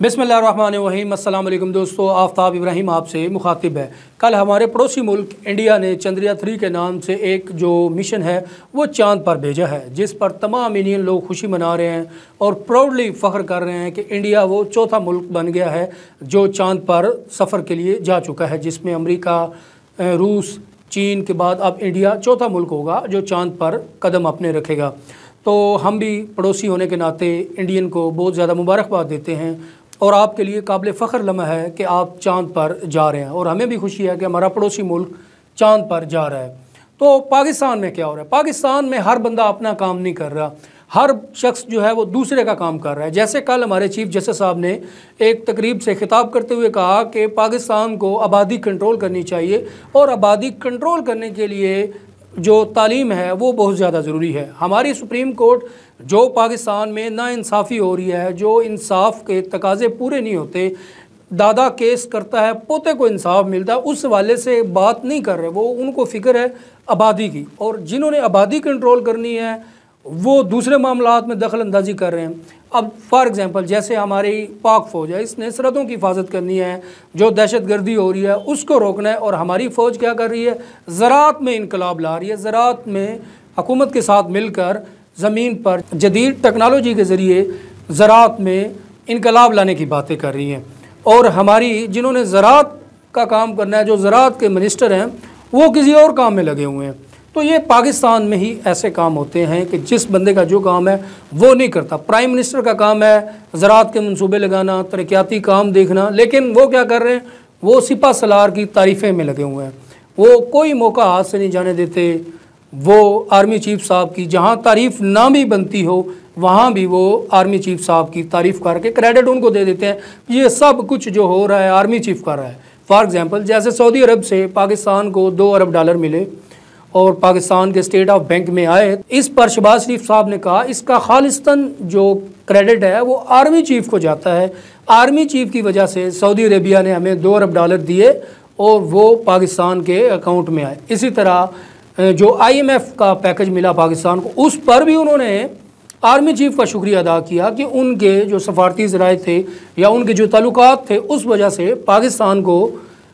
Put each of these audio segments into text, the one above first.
बिसमीम अल्लाम दोस्तों, आफ्ताब इब्राहिम आपसे मुखातिब है। कल हमारे पड़ोसी मुल्क इंडिया ने चंद्रिया थ्री के नाम से एक जो मिशन है, वो चाँद पर भेजा है, जिस पर तमाम इंडियन लोग खुशी मना रहे हैं और प्राउडली फ़ख्र कर रहे हैं कि इंडिया वो चौथा मुल्क बन गया है जो चाँद पर सफ़र के लिए जा चुका है, जिसमें अमरीका रूस, चीन के बाद अब इंडिया चौथा मुल्क होगा जो चाँद पर कदम अपने रखेगा। तो हम भी पड़ोसी होने के नाते इंडियन को बहुत ज़्यादा मुबारकबाद देते हैं और आपके लिए काबिल फ़ख्र लम्हा है कि आप चाँद पर जा रहे हैं। और हमें भी खुशी है कि हमारा पड़ोसी मुल्क चाँद पर जा रहा है। तो पाकिस्तान में क्या हो रहा है? पाकिस्तान में हर बंदा अपना काम नहीं कर रहा। हर शख्स जो है वो दूसरे का काम कर रहा है। जैसे कल हमारे चीफ जस्टिस साहब ने एक तकरीब से खिताब करते हुए कहा कि पाकिस्तान को आबादी कंट्रोल करनी चाहिए। और आबादी कंट्रोल करने के लिए जो तालीम है, वो बहुत ज़्यादा ज़रूरी है। हमारी सुप्रीम कोर्ट जो पाकिस्तान में नाानसाफ़ी हो रही है, जो इंसाफ के तकाजे पूरे नहीं होते, दादा केस करता है, पोते को इंसाफ मिलता है, उस वाले से बात नहीं कर रहे, वो उनको फ़िक्र है आबादी की। और जिन्होंने आबादी कंट्रोल करनी है वो दूसरे मामला में दखल अंदाजी कर रहे हैं। अब फॉर एग्ज़ाम्पल जैसे हमारी पाक फ़ौज है, इसने सरहदों की हिफाजत करनी है, जो दहशत गर्दी हो रही है, उसको रोकना है, और हमारी फ़ौज क्या कर रही है? ज़रात में इनकलाब ला रही है, ज़रात में हकूमत के साथ मिलकर ज़मीन पर जदीद टेक्नोलॉजी के ज़रिए ज़रात में इनकलाब लाने की बातें कर रही हैं। और हमारी, जिन्होंने ज़रात का काम करना है, जो ज़रात के मिनिस्टर हैं, वो किसी और काम में लगे हुए हैं। तो ये पाकिस्तान में ही ऐसे काम होते हैं कि जिस बंदे का जो काम है, वो नहीं करता। प्राइम मिनिस्टर का काम है ज़रात के मनसूबे लगाना, तरक्याती काम देखना, लेकिन वो क्या कर रहे हैं? वो सिपा सलार की तारीफ़ें में लगे हुए हैं। वो कोई मौका हाथ से नहीं जाने देते। वो आर्मी चीफ साहब की जहाँ तारीफ़ ना भी बनती हो, वहाँ भी वो आर्मी चीफ साहब की तारीफ़ करके क्रेडिट उनको दे देते हैं। ये सब कुछ जो हो रहा है, आर्मी चीफ कर रहा है। फॉर एग्ज़ाम्पल जैसे सऊदी अरब से पाकिस्तान को दो अरब डॉलर मिले और पाकिस्तान के स्टेट ऑफ़ बैंक में आए। इस पर शबाज शरीफ साहब ने कहा, इसका खालिस्तन जो क्रेडिट है, वो आर्मी चीफ को जाता है। आर्मी चीफ की वजह से सऊदी अरेबिया ने हमें दो अरब डॉलर दिए और वो पाकिस्तान के अकाउंट में आए। इसी तरह जो आईएमएफ का पैकेज मिला पाकिस्तान को, उस पर भी उन्होंने आर्मी चीफ का शुक्रिया अदा किया कि उनके जो सफारती ज़राए थे या उनके जो ताल्लुक थे, उस वजह से पाकिस्तान को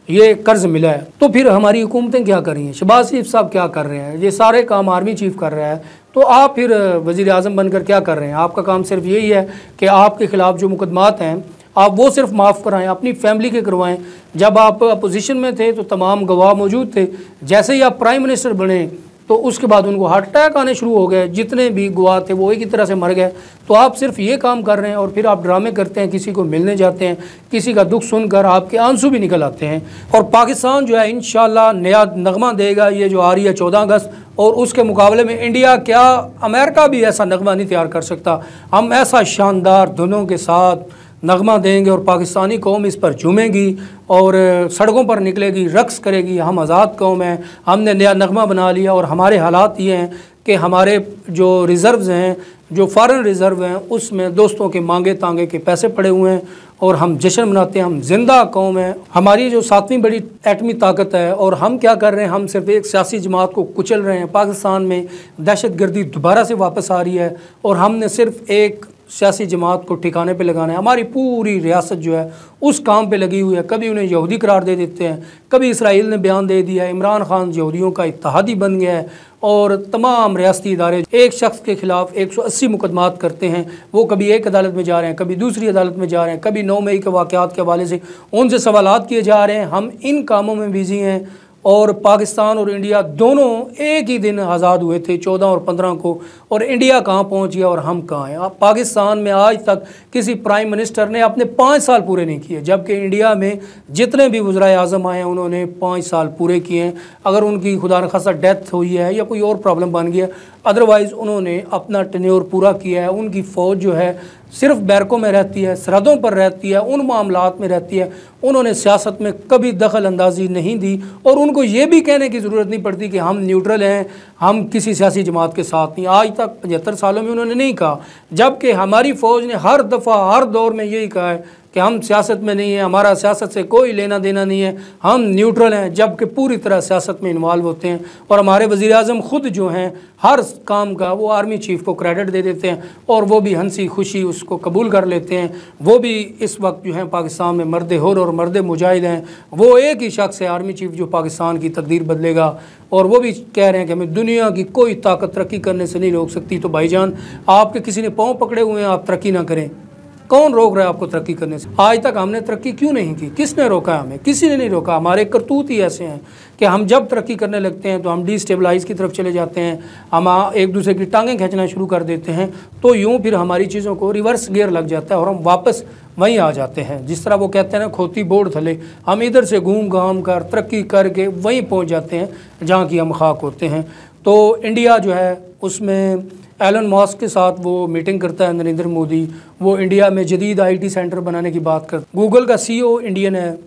ये कर्ज मिला है तो फिर हमारी हुकूमतें क्या कर रही हैं? शहबाज शरीफ साहब क्या कर रहे हैं? ये सारे काम आर्मी चीफ कर रहा है तो आप फिर वज़ी अजम बनकर क्या कर रहे हैं? आपका काम सिर्फ़ यही है कि आपके ख़िलाफ़ जो मुकदमात हैं, आप वो सिर्फ़ माफ़ कराएँ, अपनी फैमिली के करवाएँ। जब आप अपोजिशन में थे तो तमाम गवाह मौजूद थे। जैसे ही आप प्राइम मिनिस्टर बने तो उसके बाद उनको हार्ट अटैक आने शुरू हो गए। जितने भी गुआ थे, वो एक ही तरह से मर गए। तो आप सिर्फ़ ये काम कर रहे हैं और फिर आप ड्रामे करते हैं, किसी को मिलने जाते हैं, किसी का दुख सुनकर आपके आँसू भी निकल आते हैं। और पाकिस्तान जो है इन नया नगमा देगा, ये जो आ रही है चौदह अगस्त, और उसके मुकाबले में इंडिया क्या, अमेरिका भी ऐसा नगमा नहीं तैयार कर सकता। हम ऐसा शानदार धुनों के साथ नगमा देंगे और पाकिस्तानी कौम इस पर झूमेगी और सड़कों पर निकलेगी, रक्स करेगी। हम आज़ाद कौम हैं, हमने नया नगमा बना लिया और हमारे हालात ये हैं कि हमारे जो रिज़र्व्स हैं, जो फॉरेन रिज़र्व हैं, उसमें दोस्तों के मांगे तांगे के पैसे पड़े हुए हैं और हम जश्न मनाते हैं। हम ज़िंदा कौम हैं। हमारी जो सातवीं बड़ी एटमी ताकत है और हम क्या कर रहे हैं? हम सिर्फ़ एक सियासी जमात को कुचल रहे हैं। पाकिस्तान में दहशत गर्दी दोबारा से वापस आ रही है और हमने सिर्फ़ एक सियासी जमात को ठिकाने पे लगाना है। हमारी पूरी रियासत जो है, उस काम पे लगी हुई है। कभी उन्हें यहूदी करार दे देते हैं, कभी इसराइल ने बयान दे दिया है। इमरान खान यहूदियों का इतिहादी बन गया है और तमाम रियाती इदारे, एक शख्स के ख़िलाफ़ एक सौ अस्सी मुकदमात करते हैं। वो कभी एक अदालत में जा रहे हैं, कभी दूसरी अदालत में जा रहे हैं, कभी नौ मई के वाक़ात के हवाले से उनसे सवाल किए जा रहे हैं। हम इन कामों में बिज़ी हैं। और पाकिस्तान और इंडिया दोनों एक ही दिन आज़ाद हुए थे, चौदह और पंद्रह को, और इंडिया कहाँ पहुँच गया और हम कहाँ हैं? पाकिस्तान में आज तक किसी प्राइम मिनिस्टर ने अपने पाँच साल पूरे नहीं किए, जबकि इंडिया में जितने भी वज्रा अजम आए हैं, उन्होंने पाँच साल पूरे किए हैं। अगर उनकी खुदा खासा डेथ हुई है या कोई और प्रॉब्लम बन गया, अदरवाइज़ उन्होंने अपना टेन्योर पूरा किया है। उनकी फ़ौज जो है सिर्फ़ बैरकों में रहती है, सरहदों पर रहती है, उन मामलों में रहती है, उन्होंने सियासत में कभी दखल अंदाजी नहीं दी। और उनको ये भी कहने की ज़रूरत नहीं पड़ती कि हम न्यूट्रल हैं, हम किसी सियासी जमात के साथ नहीं। आज तक पचहत्तर सालों में उन्होंने नहीं कहा, जबकि हमारी फ़ौज ने हर दफ़ा, हर दौर में यही कहा है कि हम सियासत में नहीं हैं, हमारा सियासत से कोई लेना देना नहीं है। हम न्यूट्रल हैं, जबकि पूरी तरह सियासत में इन्वॉल्व होते हैं। और हमारे वज़ी अजम ख़ुद जो हैं, हर काम का वो आर्मी चीफ़ को क्रेडिट दे देते हैं और वो भी हँसी खुशी उसको कबूल कर लेते हैं। वो भी इस वक्त जो है, पाकिस्तान में मर्द हुर और मर्द मुजाहिद हैं। वो एक ही शख्स है आर्मी चीफ़ जो पाकिस्तान की तकदीर बदलेगा। और वो भी कह रहे हैं कि हमें दुनिया की कोई ताकत तरक्की करने से नहीं रोक सकती। तो भाईजान, आपके किसी ने पाँव पकड़े हुए हैं, आप तरक्की ना करें। कौन रोक रहा है आपको तरक्की करने से? आज तक हमने तरक्की क्यों नहीं की? किसने रोका हमें? किसी ने नहीं रोका। हमारे करतूत ही ऐसे हैं कि हम जब तरक्की करने लगते हैं तो हम डिस्टेबलाइज की तरफ़ चले जाते हैं, हम एक दूसरे की टांगें खींचना शुरू कर देते हैं तो यूँ फिर हमारी चीज़ों को रिवर्स गियर लग जाता है और हम वापस वहीं आ जाते हैं। जिस तरह वो कहते हैं ना, खोती बोर्ड थले, हम इधर से घूम घाम कर, तरक्की करके वहीं पहुँच जाते हैं, जहाँ की हम खाक होते हैं। तो इंडिया जो है, उसमें एलन मॉस्क के साथ वो मीटिंग करता है नरेंद्र मोदी। वो इंडिया में जदीद आईटी सेंटर बनाने की बात कर गूगल का सीईओ इंडियन है।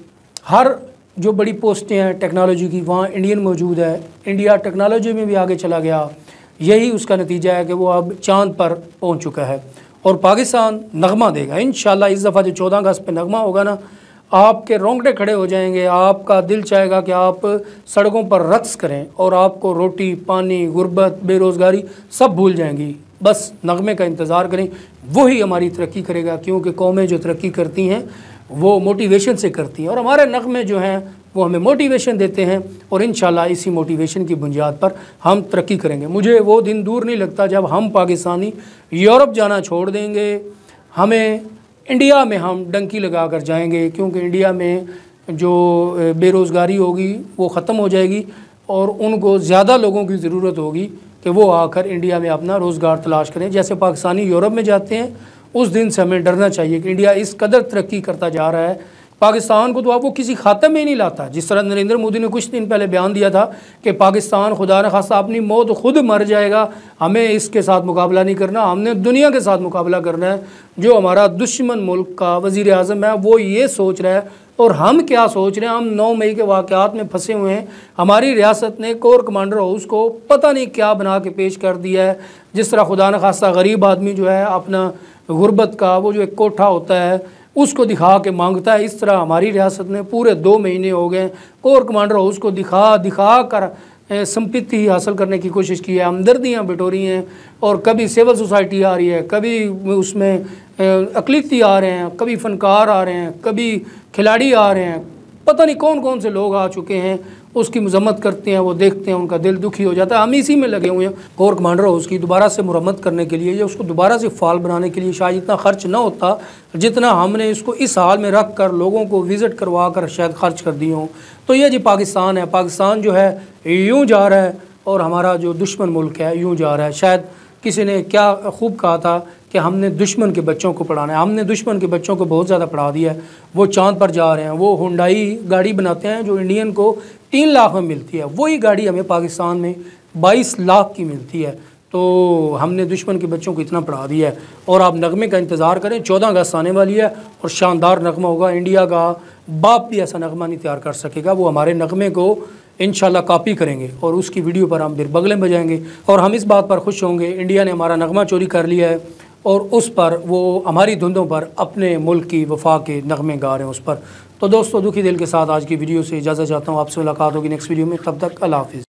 हर जो बड़ी पोस्टें हैं टेक्नोलॉजी की, वहाँ इंडियन मौजूद है। इंडिया टेक्नोलॉजी में भी आगे चला गया। यही उसका नतीजा है कि वो अब चाँद पर पहुँच चुका है। और पाकिस्तान नगमा देगा। इन इस दफ़ा जो चौदह अगस्त पर नगमा होगा ना आपके रोंगटे खड़े हो जाएँगे। आपका दिल चाहेगा कि आप सड़कों पर रक्स करें और आपको रोटी, पानी, गुर्बत, बेरोज़गारी सब भूल जाएँगी। बस नगमे का इंतज़ार करें। वही हमारी तरक्की करेगा, क्योंकि कौमें जो तरक्की करती हैं, वो मोटिवेशन से करती हैं। और हमारे नगमे जो हैं, वो हमें मोटिवेशन देते हैं और इन इसी मोटिवेशन की बुनियाद पर हम तरक्की करेंगे। मुझे वो दिन दूर नहीं लगता जब हम पाकिस्तानी यूरोप जाना छोड़ देंगे। हमें इंडिया में हम डंकी लगा कर जाएँगे, क्योंकि इंडिया में जो बेरोज़गारी होगी, वो ख़त्म हो जाएगी और उनको ज़्यादा लोगों की ज़रूरत होगी कि वो आकर इंडिया में अपना रोज़गार तलाश करें। जैसे पाकिस्तानी यूरोप में जाते हैं, उस दिन से हमें डरना चाहिए कि इंडिया इस कदर तरक्की करता जा रहा है पाकिस्तान को तो आप वो किसी खाते में ही नहीं लाता। जिस तरह नरेंद्र मोदी ने कुछ दिन पहले बयान दिया था कि पाकिस्तान खुदा न खासा अपनी मौत खुद मर जाएगा, हमें इसके साथ मुकाबला नहीं करना, हमने दुनिया के साथ मुकाबला करना है। जो हमारा दुश्मन मुल्क का वज़ी अजम है, वो ये सोच रहा है, और हम क्या सोच रहे हैं? हम नौ मई के वाक़ात में फंसे हुए हैं। हमारी रियासत ने कोर कमांडर हाउस को पता नहीं क्या बना के पेश कर दिया है। जिस तरह खुदा न खासा गरीब आदमी जो है, अपना गुर्बत का वो जो एक कोठा होता है उसको दिखा के माँगता है। इस तरह हमारी रियासत ने पूरे दो महीने हो गए और कमांडर हाउस को दिखा दिखा कर संपत्ति ही हासिल करने की कोशिश की है। हमदर्दियाँ बिटोरी हैं और कभी सिविल सोसाइटी आ रही है, कभी उसमें अकलीती आ रहे हैं, कभी फ़नकार आ रहे हैं, कभी खिलाड़ी आ रहे हैं। पता नहीं कौन कौन से लोग आ चुके हैं, उसकी मजम्मत करते हैं, वो देखते हैं, उनका दिल दुखी हो जाता है। हम इसी में लगे हुए हैं कोर कमांडर हाउस की दोबारा से मुरम्मत करने के लिए या उसको दोबारा से फाल बनाने के लिए शायद इतना खर्च ना होता, जितना हमने इसको इस हाल में रख कर लोगों को विज़िट करवा कर शायद खर्च कर दिए हों। तो ये जी पाकिस्तान है, पाकिस्तान जो है, यूँ जा रहा है, और हमारा जो दुश्मन मुल्क है, यूँ जा रहा है। शायद किसी ने क्या खूब कहा था कि हमने दुश्मन के बच्चों को पढ़ाना है। हमने दुश्मन के बच्चों को बहुत ज़्यादा पढ़ा दिया है। वो चाँद पर जा रहे हैं। वो हुंडाई गाड़ी बनाते हैं जो इंडियन को तीन लाख में मिलती है। वही गाड़ी हमें पाकिस्तान में बाईस लाख की मिलती है। तो हमने दुश्मन के बच्चों को इतना पढ़ा दिया है। और आप नगमे का इंतज़ार करें। चौदह अगस्त आने वाली है और शानदार नगमा होगा। इंडिया का बाप भी ऐसा नगमा नहीं तैयार कर सकेगा। वो हमारे नगमे को इन कॉपी करेंगे और उसकी वीडियो पर हम फिर बगलें बजाएँगे और हम इस बात पर खुश होंगे। इंडिया ने हमारा नगमा चोरी कर लिया है। और उस पर वो हमारी धुंधों पर अपने मुल्क की वफा के नगमे गा रहे हैं उस पर। तो दोस्तों, दुखी दिल के साथ आज की वीडियो से इजाज़त चाहता हूँ। आपसे मुलाकात होगी नेक्स्ट वीडियो में। तब तक अल्लाह हाफिज़।